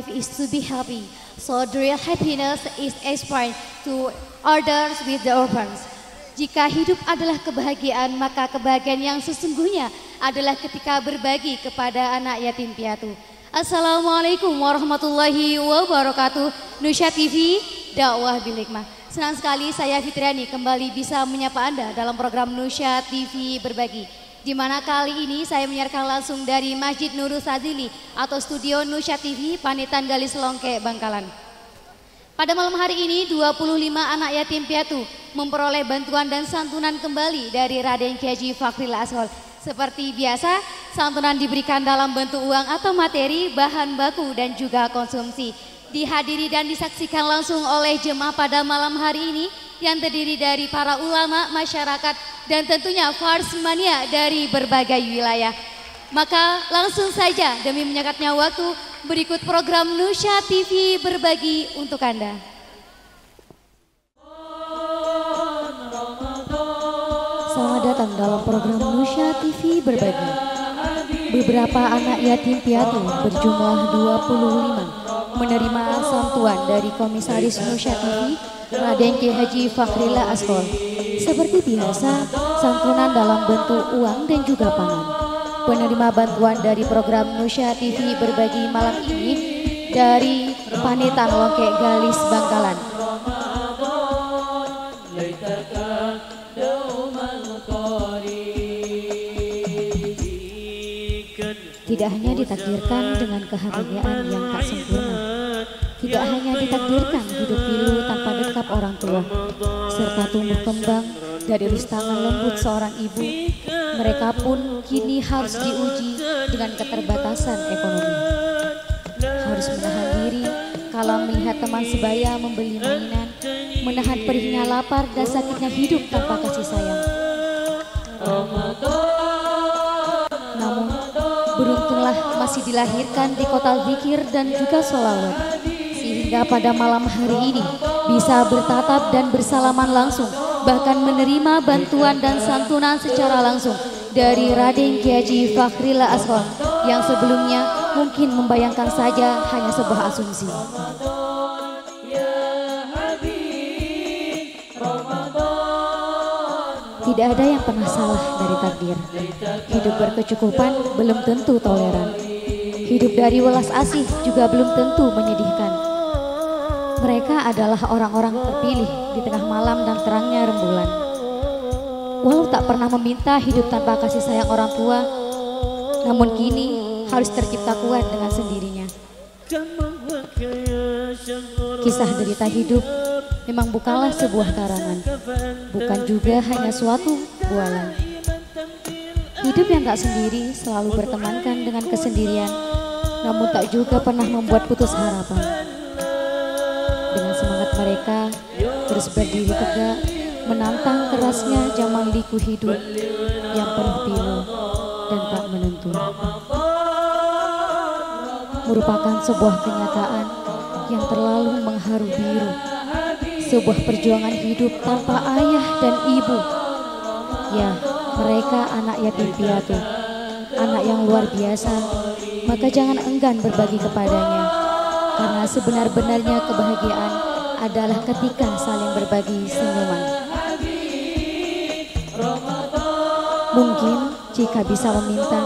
If life is to be happy, so the real happiness is explained to others with the orphans. Jika hidup adalah kebahagiaan, maka kebahagiaan yang sesungguhnya adalah ketika berbagi kepada anak yatim piatu. Assalamualaikum warahmatullahi wabarakatuh. Nusya TV, dakwah bil hikmah. Senang sekali saya Fitriani kembali bisa menyapa Anda dalam program Nusya TV Berbagi di mana kali ini saya menyiarkan langsung dari Masjid Nurul Sazili atau Studio Nusya TV Panitan Galis Longke Bangkalan. Pada malam hari ini 25 anak yatim piatu memperoleh bantuan dan santunan kembali dari Raden Kiai Fakril Ashol. Seperti biasa, santunan diberikan dalam bentuk uang atau materi, bahan baku dan juga konsumsi. Dihadiri dan disaksikan langsung oleh jemaah pada malam hari ini yang terdiri dari para ulama, masyarakat, dan tentunya Fars Mania dari berbagai wilayah. Maka langsung saja demi menyekatnya waktu berikut program Nusya TV berbagi untuk Anda. Selamat datang dalam program Nusya TV berbagi. Beberapa anak yatim piatu berjumlah 25 menerima santuan dari Komisaris Nusya TV Raden Ki Haji Fakhrila Asfol. Seperti biasa, santunan dalam bentuk uang dan juga pangan. Penerima bantuan dari program Nusya TV berbagi malam ini dari Panitan Longke Galis Bangkalan. Tidak hanya ditakdirkan dengan keharmoniaan yang tak sempurna, tidak hanya ditakdirkan hidup pilu dekap orang tua, serta tumbuh kembang dari tangan lembut seorang ibu, mereka pun kini harus diuji dengan keterbatasan ekonomi. Harus menahan diri kalau melihat teman sebaya membeli mainan, menahan perihnya lapar dan sakitnya hidup tanpa kasih sayang. Namun, beruntunglah masih dilahirkan di kota zikir dan juga sholawat sehingga pada malam hari ini bisa bertatap dan bersalaman langsung bahkan menerima bantuan dan santunan secara langsung dari Raden Kiai Fakhrila Aswan yang sebelumnya mungkin membayangkan saja hanya sebuah asumsi. Tidak ada yang pernah salah dari takdir. Hidup berkecukupan belum tentu toleran. Hidup dari welas asih juga belum tentu menyedihkan. Mereka adalah orang-orang terpilih di tengah malam dan terangnya rembulan. Walau tak pernah meminta hidup tanpa kasih sayang orang tua, namun kini harus tercipta kuat dengan sendirinya. Kisah derita hidup memang bukanlah sebuah karangan, bukan juga hanya suatu bualan. Hidup yang tak sendiri selalu bertemankan dengan kesendirian, namun tak juga pernah membuat putus harapan mereka terus berdiri tegak menantang kerasnya zaman liku hidup yang penuh pilu dan tak menentu. Merupakan sebuah kenyataan yang terlalu mengharu biru. Sebuah perjuangan hidup tanpa ayah dan ibu. Ya, mereka anak yatim piatu, anak yang luar biasa, maka jangan enggan berbagi kepadanya karena sebenar-benarnya kebahagiaan adalah ketika saling berbagi senyuman. Mungkin jika bisa meminta,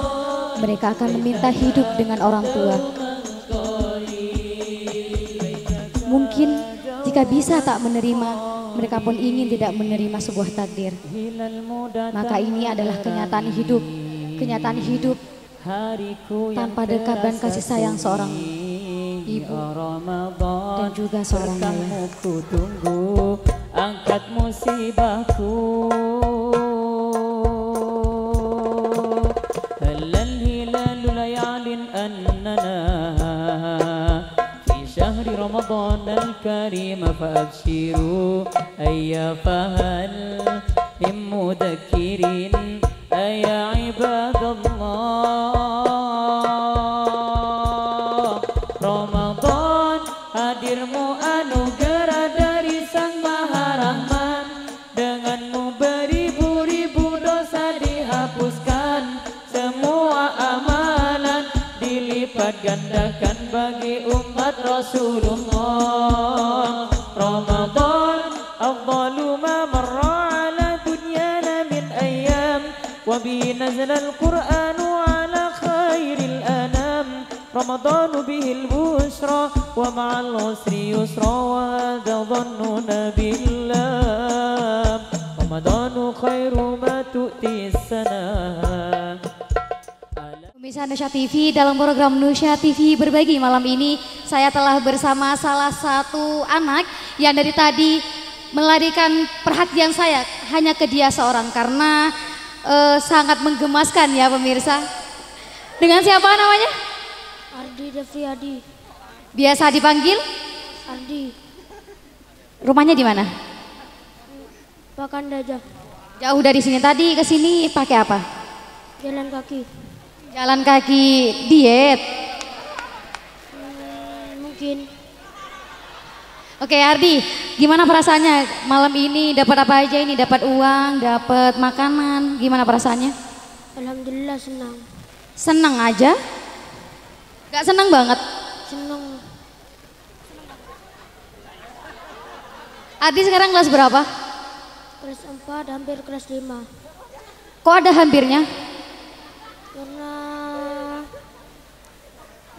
mereka akan meminta hidup dengan orang tua. Mungkin jika bisa tak menerima, mereka pun ingin tidak menerima sebuah takdir. Maka ini adalah kenyataan hidup, kenyataan hidup tanpa dekat dan kasih sayang seorang Ibu Ramadan dan juga seorang ayah. ku tunggu angkat musibahku. هل الهلال لا يعلن أننا في شهر رمضان الكريم فأبشروا أيا فهل من مدكر أيا عباد الله gandakan bagi umat Rasulullah Ramadan afdalu ma marra ala dunyana min ayyam wa bi nazala al-Qur'an ala khairil anam Ramadan bihi al-busra wa ma'al usri yusra wa hadha dhannuna billah Ramadan khairu ma tu'ti sana Pemirsa Nusya TV dalam program Nusya TV berbagi malam ini saya telah bersama salah satu anak yang dari tadi melarikan perhatian saya hanya ke dia seorang karena uh, sangat menggemaskan ya pemirsa. Dengan siapa namanya? Ardi Deviadi. Biasa dipanggil? Ardi. Rumahnya di mana? Pakandaja. Jauh dari sini tadi ke sini pakai apa? Jalan kaki. Jalan kaki diet. Hmm, mungkin. Oke Ardi, gimana perasaannya malam ini dapat apa aja ini? Dapat uang, dapat makanan, gimana perasaannya? Alhamdulillah senang. Senang aja? Gak senang banget? Senang. Ardi sekarang kelas berapa? Kelas 4, hampir kelas 5. Kok ada hampirnya? Karena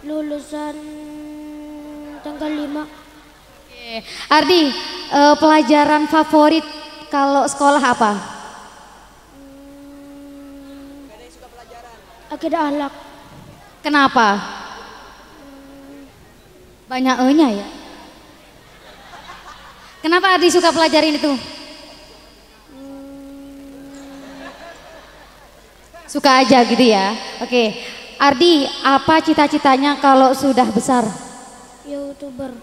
lulusan tanggal 5. Oke. Ardi, uh, pelajaran favorit kalau sekolah apa? Hmm, akidah ahlak. Kenapa? Banyak e-nya ya. Kenapa Ardi suka pelajarin itu? Suka aja gitu ya. Oke. Ardi, apa cita-citanya kalau sudah besar? Youtuber.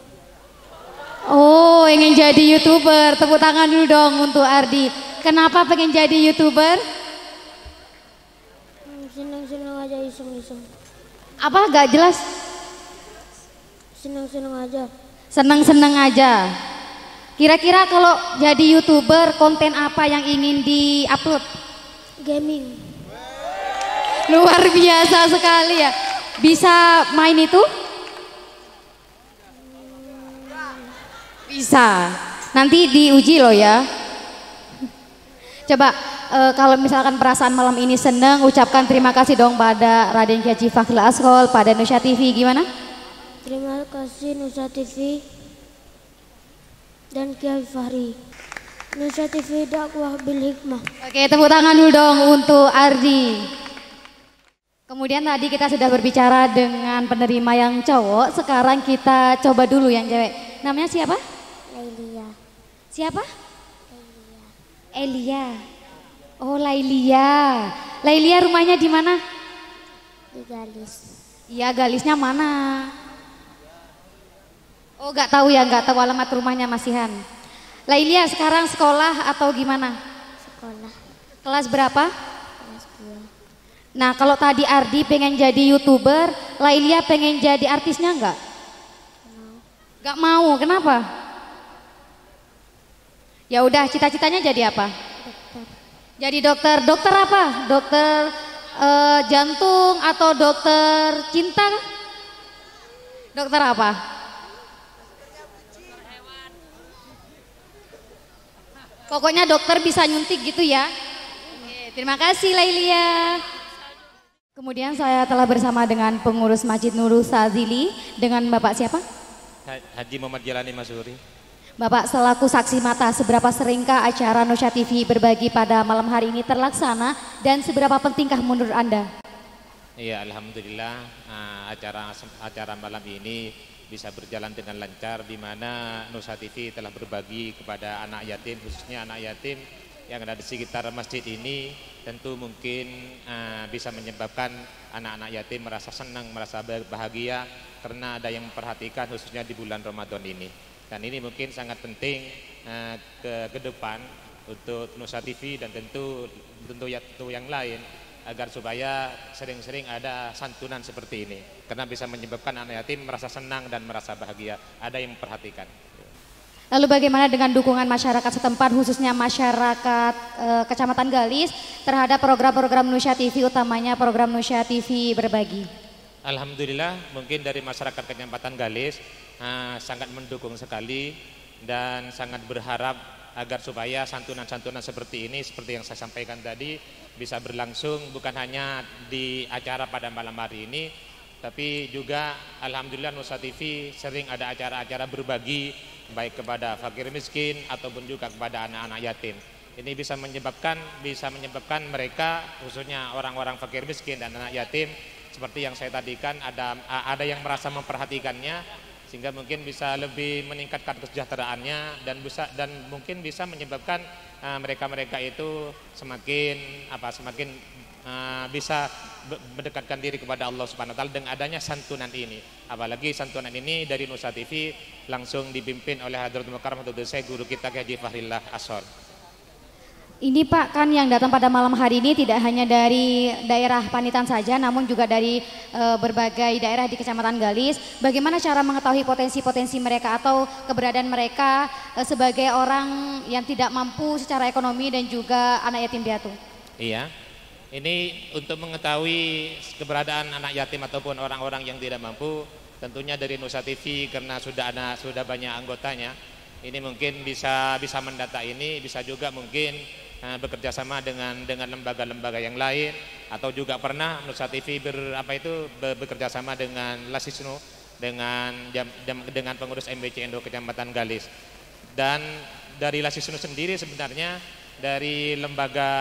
Oh, ingin jadi YouTuber. Tepuk tangan dulu dong untuk Ardi. Kenapa pengen jadi YouTuber? Hmm, senang-senang aja iseng-iseng. Apa gak jelas? Senang-senang aja. Senang-senang aja. Kira-kira kalau jadi YouTuber, konten apa yang ingin di-upload? Gaming. Luar biasa sekali ya. Bisa main itu? Bisa. Nanti diuji loh ya. Coba e, kalau misalkan perasaan malam ini seneng, ucapkan terima kasih dong pada Raden Kiai Fakhrul Ashol, pada Nusya TV gimana? Terima kasih Nusa TV dan Kiai Fahri. Nusa TV dakwah bil hikmah. Oke, tepuk tangan dulu dong untuk Ardi. Kemudian tadi kita sudah berbicara dengan penerima yang cowok, sekarang kita coba dulu yang cewek. Namanya siapa? Lailia. Siapa? Elia. Oh, Lailia. Lailia rumahnya di mana? Di Galis. Iya, Galisnya mana? Oh, nggak tahu ya, nggak tahu alamat rumahnya masihan. Lailia sekarang sekolah atau gimana? Sekolah. Kelas berapa? Kelas 2. Nah kalau tadi Ardi pengen jadi youtuber, Lailia pengen jadi artisnya enggak? Enggak mau, kenapa? Ya udah, cita-citanya jadi apa? Dokter. Jadi dokter, dokter apa? Dokter eh, jantung atau dokter cinta? Dokter apa? Pokoknya dokter bisa nyuntik gitu ya. Oke, terima kasih Lailia. Kemudian saya telah bersama dengan pengurus Masjid Nurul Sazili dengan Bapak siapa? Haji Muhammad Jalani Masuri. Bapak selaku saksi mata seberapa seringkah acara Nusya TV berbagi pada malam hari ini terlaksana dan seberapa pentingkah menurut Anda? Iya, alhamdulillah uh, acara acara malam ini bisa berjalan dengan lancar di mana Nusa TV telah berbagi kepada anak yatim khususnya anak yatim yang ada di sekitar masjid ini tentu mungkin uh, bisa menyebabkan anak-anak yatim merasa senang, merasa bahagia karena ada yang memperhatikan khususnya di bulan Ramadan ini. Dan ini mungkin sangat penting uh, ke, ke depan untuk Nusa TV dan tentu tentu yang lain agar supaya sering-sering ada santunan seperti ini. Karena bisa menyebabkan anak yatim merasa senang dan merasa bahagia. Ada yang memperhatikan Lalu bagaimana dengan dukungan masyarakat setempat khususnya masyarakat e, Kecamatan Galis terhadap program-program Nusya TV utamanya program Nusya TV berbagi? Alhamdulillah mungkin dari masyarakat Kecamatan Galis uh, sangat mendukung sekali dan sangat berharap agar supaya santunan-santunan seperti ini seperti yang saya sampaikan tadi bisa berlangsung bukan hanya di acara pada malam hari ini tapi juga Alhamdulillah Nusa TV sering ada acara-acara berbagi baik kepada fakir miskin ataupun juga kepada anak-anak yatim. Ini bisa menyebabkan bisa menyebabkan mereka khususnya orang-orang fakir miskin dan anak yatim seperti yang saya tadikan ada ada yang merasa memperhatikannya sehingga mungkin bisa lebih meningkatkan kesejahteraannya dan bisa dan mungkin bisa menyebabkan uh, mereka-mereka itu semakin apa semakin uh, bisa mendekatkan diri kepada Allah Subhanahu wa taala dengan adanya santunan ini. Apalagi santunan ini dari Nusa TV langsung dipimpin oleh Hadratul Mukarram Saya guru kita Haji Fahrillah Asor. Ini Pak kan yang datang pada malam hari ini tidak hanya dari daerah Panitan saja namun juga dari e, berbagai daerah di Kecamatan Galis. Bagaimana cara mengetahui potensi-potensi mereka atau keberadaan mereka e, sebagai orang yang tidak mampu secara ekonomi dan juga anak yatim piatu? Iya. Ini untuk mengetahui keberadaan anak yatim ataupun orang-orang yang tidak mampu tentunya dari Nusa TV karena sudah ada sudah banyak anggotanya. Ini mungkin bisa bisa mendata ini, bisa juga mungkin Eh, bekerja sama dengan dengan lembaga-lembaga yang lain atau juga pernah Nusa TV ber, apa itu bekerja sama dengan Lasisnu dengan jam, jam, dengan pengurus MBC Indo Kecamatan Galis dan dari Lasisnu sendiri sebenarnya dari lembaga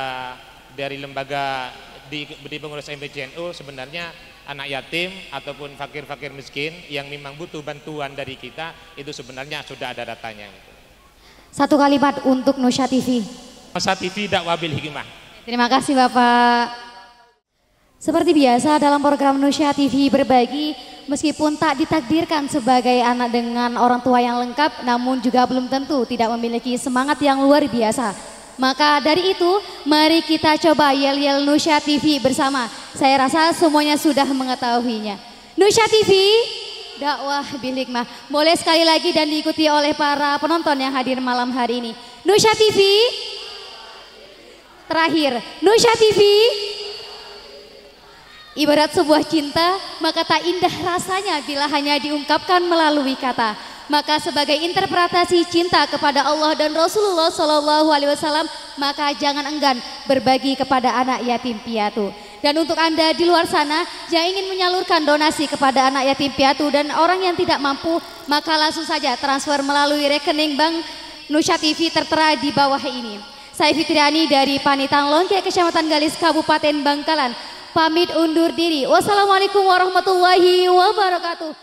dari lembaga di, di pengurus MBCNU sebenarnya anak yatim ataupun fakir-fakir miskin yang memang butuh bantuan dari kita itu sebenarnya sudah ada datanya. Satu kalimat untuk Nusya TV. Masa TV dakwah bil hikmah. Terima kasih Bapak. Seperti biasa dalam program Nusya TV berbagi, meskipun tak ditakdirkan sebagai anak dengan orang tua yang lengkap, namun juga belum tentu tidak memiliki semangat yang luar biasa. Maka dari itu, mari kita coba yel-yel Nusya TV bersama. Saya rasa semuanya sudah mengetahuinya. Nusya TV, dakwah bil hikmah. Boleh sekali lagi dan diikuti oleh para penonton yang hadir malam hari ini. Nusya TV, Terakhir, Nusya TV Ibarat sebuah cinta, maka tak indah rasanya bila hanya diungkapkan melalui kata. Maka sebagai interpretasi cinta kepada Allah dan Rasulullah Shallallahu Alaihi Wasallam, maka jangan enggan berbagi kepada anak yatim piatu. Dan untuk anda di luar sana yang ingin menyalurkan donasi kepada anak yatim piatu dan orang yang tidak mampu, maka langsung saja transfer melalui rekening bank Nusya TV tertera di bawah ini. Saya Fitriani dari Panitan Longke Kecamatan Galis Kabupaten Bangkalan. Pamit undur diri. Wassalamualaikum warahmatullahi wabarakatuh.